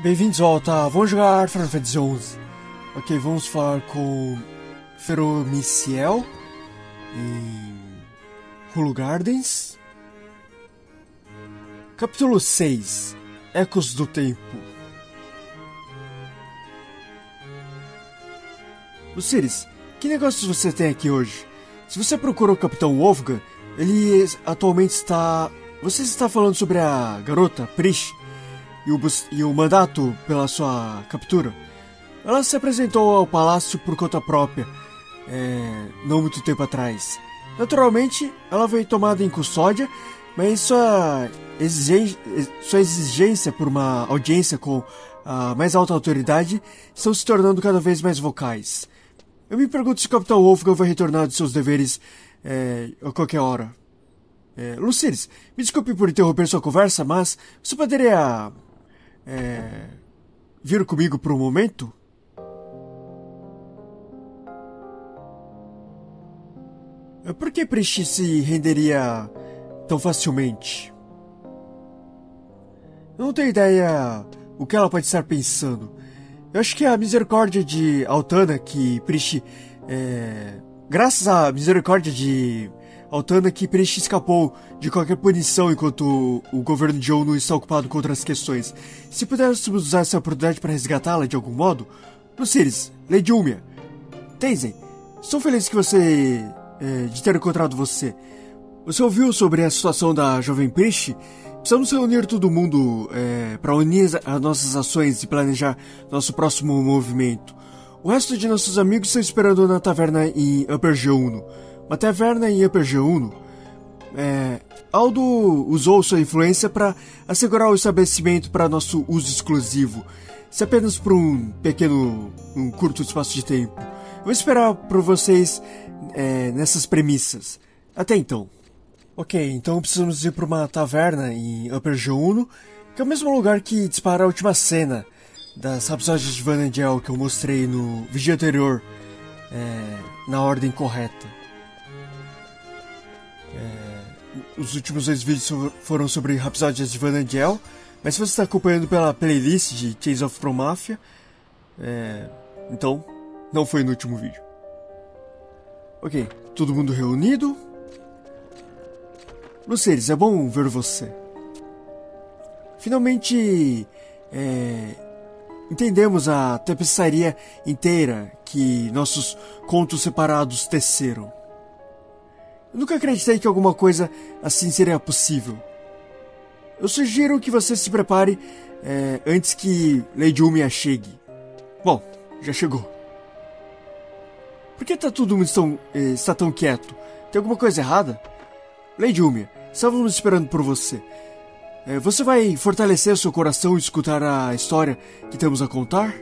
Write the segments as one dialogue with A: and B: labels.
A: Bem-vindos ao Alta. Vamos jogar Final Fantasy XI. Ok, vamos falar com Feromiciel em Hulu Gardens. Capítulo 6 Ecos do Tempo. Luciris, que negócios você tem aqui hoje? Se você procurou o Capitão Wolfgang, ele atualmente está. Você está falando sobre a garota, Prish, e o, e o mandato pela sua captura? Ela se apresentou ao palácio por conta própria, é, não muito tempo atrás. Naturalmente, ela foi tomada em custódia, mas sua exigência, sua exigência por uma audiência com a mais alta autoridade estão se tornando cada vez mais vocais. Eu me pergunto se o Capitão Wolfgang vai retornar de seus deveres é, a qualquer hora. É, Luciris, me desculpe por interromper sua conversa, mas você poderia é, vir comigo por um momento? É, por que Prish se renderia tão facilmente? Eu não tenho ideia o que ela pode estar pensando. Eu acho que a misericórdia de Altana que Prish. É, graças à misericórdia de Altana que Prish escapou de qualquer punição enquanto o governo de Ono está ocupado com outras questões. Se pudéssemos usar essa oportunidade para resgatá-la de algum modo. Luciris, Lady Umia, Tenzin, estou feliz que você. É, de ter encontrado você. Você ouviu sobre a situação da jovem Prish? Precisamos reunir todo mundo é, para unir as nossas ações e planejar nosso próximo movimento. O resto de nossos amigos estão esperando na taverna em Upper G1. Uma taverna em Upper G1. É, Aldo usou sua influência para assegurar o estabelecimento para nosso uso exclusivo, se apenas por um pequeno, um curto espaço de tempo. Vou esperar por vocês é, nessas premissas. Até então. Ok, então precisamos ir para uma taverna em Upper G1, que é o mesmo lugar que dispara a última cena das episódios de Vanangel que eu mostrei no vídeo anterior, é, na ordem correta. Os últimos dois vídeos foram sobre Rhapsodies de Vanangel, mas se você está acompanhando pela playlist de Chase of Pro Mafia, é, então não foi no último vídeo. Ok, todo mundo reunido. Luceres, é bom ver você. Finalmente é, entendemos a tapeçaria inteira que nossos contos separados teceram. Eu nunca acreditei que alguma coisa assim seria possível. Eu sugiro que você se prepare é, antes que Lady Umia chegue. Bom, já chegou. Por que tá tudo tão, eh, está tão quieto? Tem alguma coisa errada? Lady Umia, Estávamos esperando por você. É, você vai fortalecer seu coração e escutar a história que temos a contar?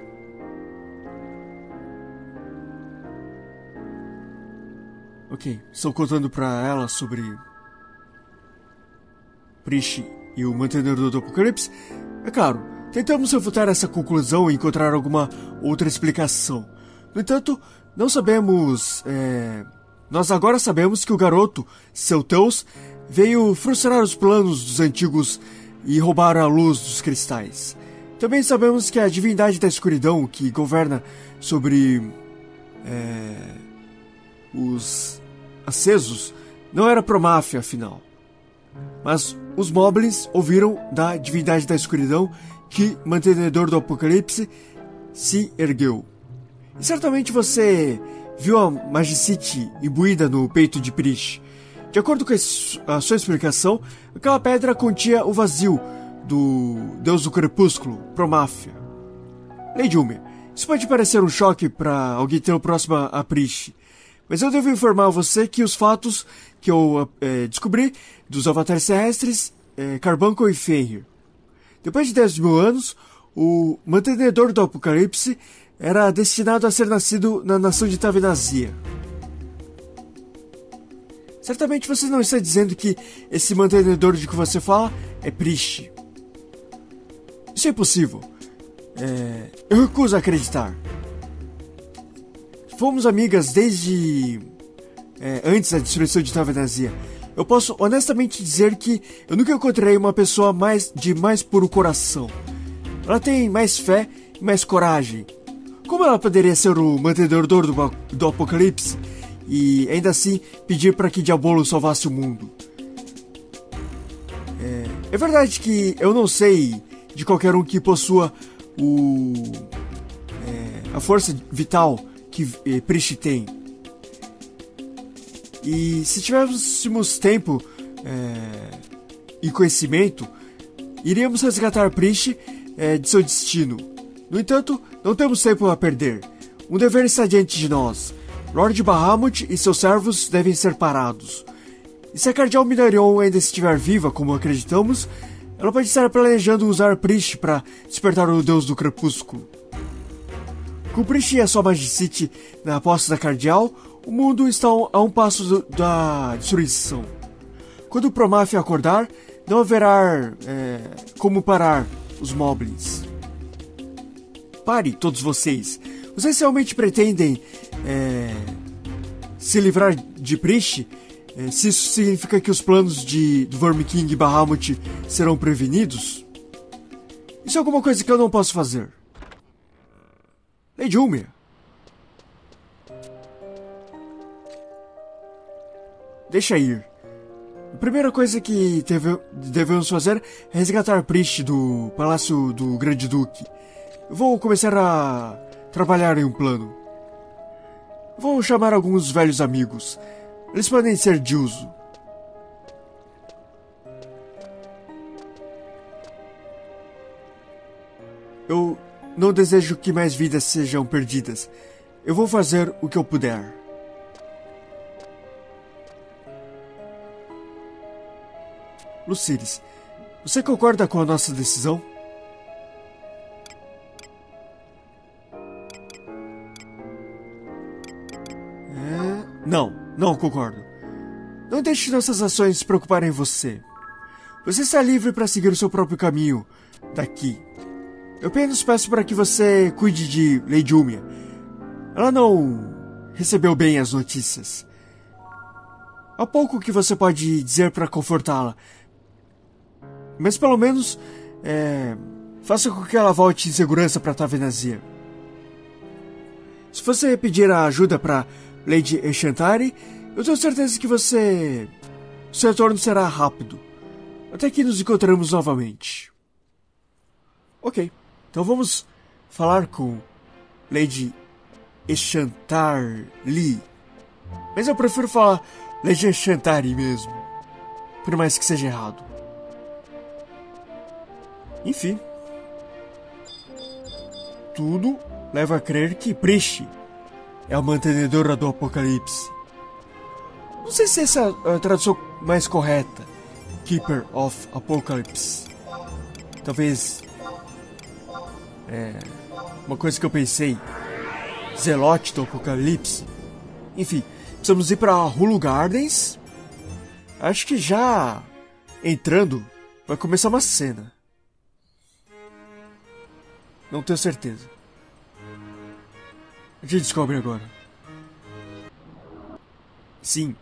A: Ok, estou contando para ela sobre. Prish e o mantenedor do Apocalipse. É claro, tentamos refutar essa conclusão e encontrar alguma outra explicação. No entanto, não sabemos. É... Nós agora sabemos que o garoto, seu Teus, veio frustrar os planos dos antigos e roubar a luz dos cristais. Também sabemos que a divindade da escuridão que governa sobre é, os acesos não era Promáfia, afinal. Mas os Moblins ouviram da divindade da escuridão que, mantenedor do apocalipse, se ergueu. E certamente você viu a Magicite imbuída no peito de Prish, de acordo com a sua explicação, aquela pedra continha o vazio do deus do crepúsculo, Promáfia. Lady Umia, isso pode parecer um choque para alguém tão próximo a Prish, mas eu devo informar você que os fatos que eu é, descobri dos avatares terrestres, é, Carbuncle e Fenrir. Depois de 10 mil anos, o mantenedor do Apocalipse era destinado a ser nascido na nação de Tavenazia. Certamente você não está dizendo que esse mantenedor de que você fala é Prish. Isso é impossível. É, eu recuso acreditar. Fomos amigas desde é, antes da destruição de Tavenazia. Eu posso honestamente dizer que eu nunca encontrei uma pessoa mais de mais puro coração. Ela tem mais fé e mais coragem. Como ela poderia ser o mantenedor do, do apocalipse e ainda assim pedir para que Diabolo salvasse o mundo? É, é verdade que eu não sei de qualquer um que possua o é, a força vital que é, Priest tem. E se tivéssemos tempo é, e conhecimento, iríamos resgatar Priest é, de seu destino. No entanto, não temos tempo a perder. Um dever está diante de nós. Lord Bahamut e seus servos devem ser parados. E se a Cardeal Minarion ainda estiver viva, como acreditamos, ela pode estar planejando usar Priest para despertar o Deus do Crepúsculo. Com Priest e a sua Magicite na posse da Cardeal, o mundo está a um passo do, da destruição. Quando o Promaf acordar, não haverá é, como parar os Moblins. Pare, todos vocês. Vocês realmente pretendem é, se livrar de Prish? É, se isso significa que os planos de, do Worm King e Bahamut serão prevenidos? Isso é alguma coisa que eu não posso fazer. Lady. Deixa ir. A primeira coisa que deve, devemos fazer é resgatar Priest do Palácio do Grande Duque. Vou começar a trabalhar em um plano. Vou chamar alguns velhos amigos. Eles podem ser de uso. Eu não desejo que mais vidas sejam perdidas. Eu vou fazer o que eu puder. Luciris, você concorda com a nossa decisão? É... Não, não concordo. Não deixe nossas ações se preocuparem em você. Você está livre para seguir o seu próprio caminho daqui. Eu apenas peço para que você cuide de Lady Umia. Ela não recebeu bem as notícias. Há pouco que você pode dizer para confortá-la, mas pelo menos é, faça com que ela volte em segurança para Tavenazia. Se você pedir a ajuda para Lady Enchantari, eu tenho certeza que você. Seu retorno será rápido. Até que nos encontramos novamente. Ok, então vamos falar com Lady Lee. Mas eu prefiro falar Lady Enchantari mesmo. Por mais que seja errado. Enfim. Tudo leva a crer que Prish é a mantenedora do Apocalipse. Não sei se essa é a tradução mais correta. Keeper of Apocalypse. Talvez. É. Uma coisa que eu pensei. Zelote do Apocalipse. Enfim, precisamos ir para Hulu Gardens. Acho que já entrando vai começar uma cena. Não tenho certeza. A gente descobre agora. Sim.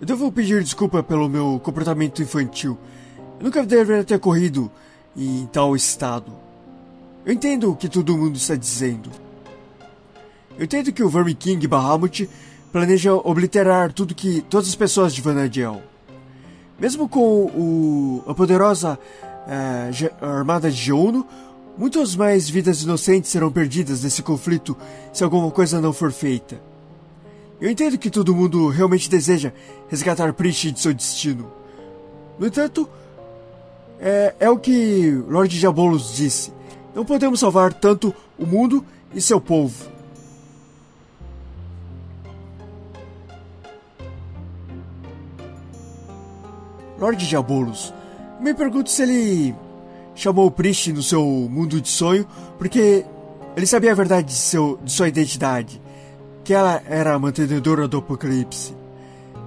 A: Eu devo pedir desculpa pelo meu comportamento infantil. Eu nunca deveria ter corrido em tal estado. Eu entendo o que todo mundo está dizendo. Eu entendo que o Vermin King Bahamut planeja obliterar tudo que todas as pessoas de Vanadiel. Mesmo com o, a poderosa é, armada de Jouno, muitas mais vidas inocentes serão perdidas nesse conflito se alguma coisa não for feita. Eu entendo que todo mundo realmente deseja resgatar Priest de seu destino. No entanto, é, é o que Lord Diabolos disse. Não podemos salvar tanto o mundo e seu povo. Lord Diabolos, me pergunto se ele chamou o no seu mundo de sonho porque ele sabia a verdade de, seu, de sua identidade, que ela era a mantenedora do Apocalipse.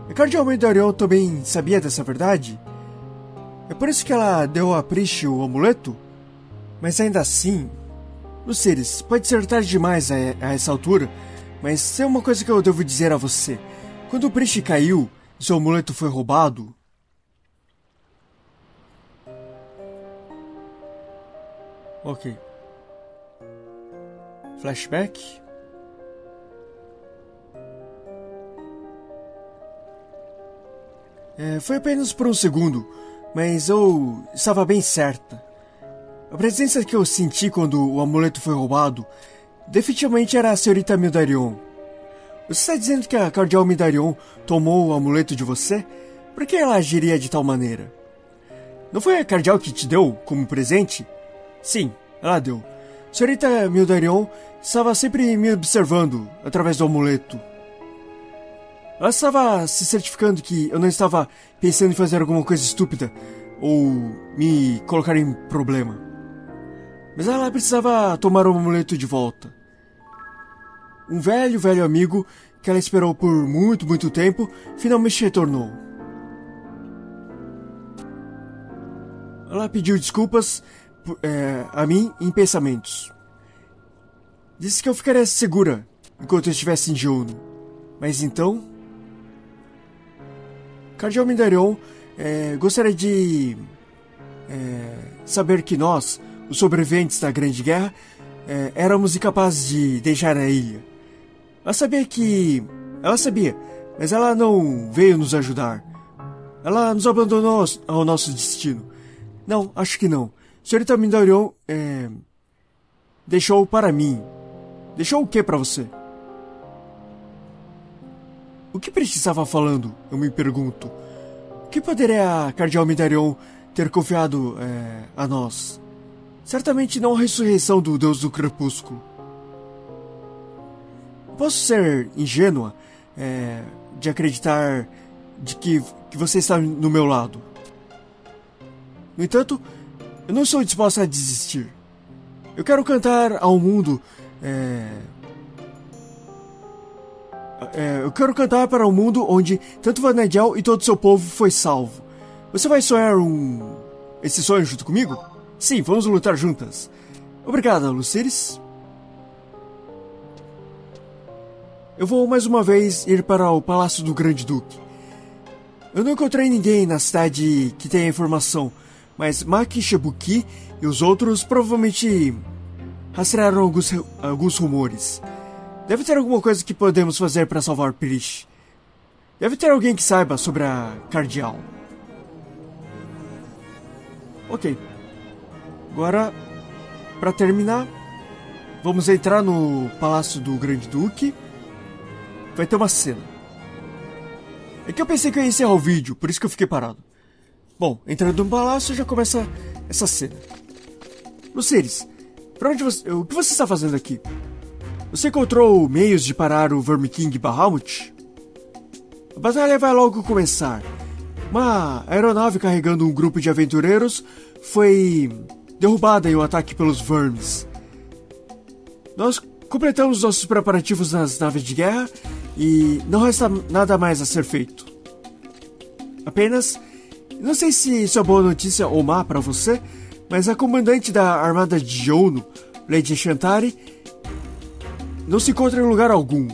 A: A Cardeal Mendorion também sabia dessa verdade? É por isso que ela deu a Priest o amuleto? Mas ainda assim, Luceres, pode ser tarde demais a, a essa altura, mas tem uma coisa que eu devo dizer a você. Quando o Priest caiu e seu amuleto foi roubado. Ok. Flashback. É, foi apenas por um segundo, mas eu estava bem certa. A presença que eu senti quando o amuleto foi roubado definitivamente era a senhorita Mildarion. Você está dizendo que a Cardeal Mildarion tomou o amuleto de você? Por que ela agiria de tal maneira? Não foi a Cardeal que te deu como presente? Sim, ela deu. Senhorita Mildarion estava sempre me observando através do amuleto. Ela estava se certificando que eu não estava pensando em fazer alguma coisa estúpida ou me colocar em problema. Mas ela precisava tomar o amuleto de volta. Um velho, velho amigo que ela esperou por muito, muito tempo finalmente retornou. Ela pediu desculpas é, a mim em pensamentos. Disse que eu ficaria segura enquanto eu estivesse em Juno. Mas então. Cardeal Mindarion é, gostaria de é, saber que nós, os sobreviventes da Grande Guerra, é, éramos incapazes de deixar a ilha. Ela sabia que. Ela sabia, mas ela não veio nos ajudar. Ela nos abandonou ao nosso destino. Não, acho que não. Senhorita Mindarion é, deixou para mim. Deixou o que para você? O que precisava falando? Eu me pergunto. O que poderia a Cardeal Midarion ter confiado é, a nós? Certamente não a ressurreição do Deus do Crepúsculo. Posso ser ingênua é, de acreditar de que, que você está no meu lado. No entanto, eu não sou disposta a desistir. Eu quero cantar ao mundo é, é, eu quero cantar para um mundo onde tanto Vanadiel e todo seu povo foi salvo. Você vai sonhar um. esse sonho junto comigo? Sim, vamos lutar juntas. Obrigada, Luciris. Eu vou mais uma vez ir para o Palácio do Grande Duque. Eu não encontrei ninguém na cidade que tenha informação, mas Maki Shibuki e os outros provavelmente rastrearam alguns, alguns rumores. Deve ter alguma coisa que podemos fazer para salvar Prish. Deve ter alguém que saiba sobre a Cardial. Ok. Agora, para terminar, vamos entrar no Palácio do Grande Duque. Vai ter uma cena. É que eu pensei que eu ia encerrar o vídeo, por isso que eu fiquei parado. Bom, entrando no palácio já começa essa cena. Luceres, para onde você, o que você está fazendo aqui? Você encontrou meios de parar o Vermiking Bahamut? A batalha vai logo começar. Uma aeronave carregando um grupo de aventureiros foi derrubada em um ataque pelos vermes. Nós completamos nossos preparativos nas naves de guerra e não resta nada mais a ser feito. Apenas, não sei se isso é boa notícia ou má para você, mas a comandante da armada de Jouno, Lady Shantari, não se encontra em lugar algum.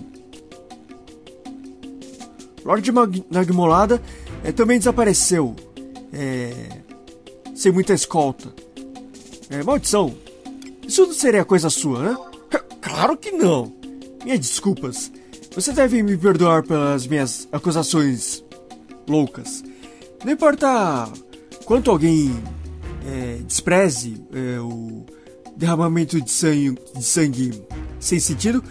A: Lord Nagmolada é, também desapareceu, é, sem muita escolta. É, maldição, isso não seria coisa sua, né? Claro que não. Minhas desculpas. Você deve me perdoar pelas minhas acusações loucas. Não importa quanto alguém é, despreze é, o derramamento de sangue, de sangue sem sentido,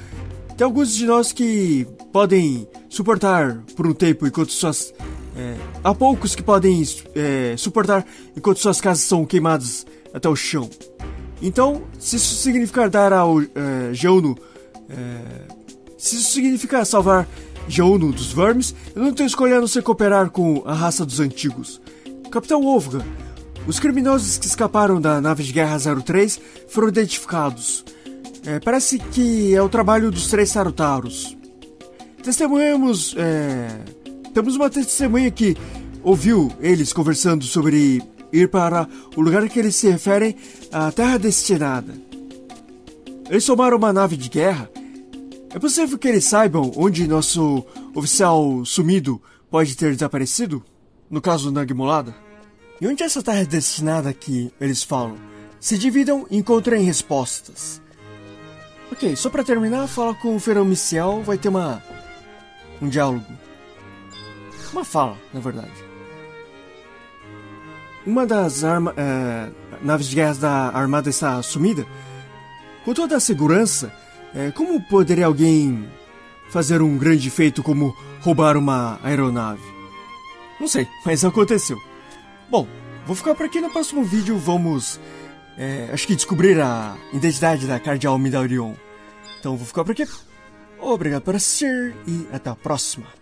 A: tem alguns de nós que podem suportar por um tempo enquanto suas. É, há poucos que podem é, suportar enquanto suas casas são queimadas até o chão. Então, se isso significar dar ao é. É, se isso significa salvar Geono dos vermes, eu não tenho escolha a não ser cooperar com a raça dos antigos. Capitão Wolfgang, os criminosos que escaparam da nave de guerra 03 foram identificados. É, parece que é o trabalho dos três Sarutaros. Testemunhamos. É, temos uma testemunha que ouviu eles conversando sobre ir para o lugar que eles se referem a Terra Destinada. eles tomaram uma nave de guerra. É possível que eles saibam onde nosso oficial sumido pode ter desaparecido? No caso da Nagmolada? E onde essa terra é destinada que eles falam? Se dividam e encontrem respostas. Ok, só pra terminar, fala com o Ferão Miciel, vai ter uma. um diálogo. Uma fala, na verdade. Uma das arma, é, naves de guerra da Armada está sumida. Com toda a segurança, é, como poderia alguém fazer um grande feito como roubar uma aeronave? Não sei, mas aconteceu. Bom, vou ficar por aqui no próximo vídeo. Vamos, é, acho que descobrir a identidade da Cardeal Midorion. Então vou ficar por aqui. Obrigado por assistir e até a próxima.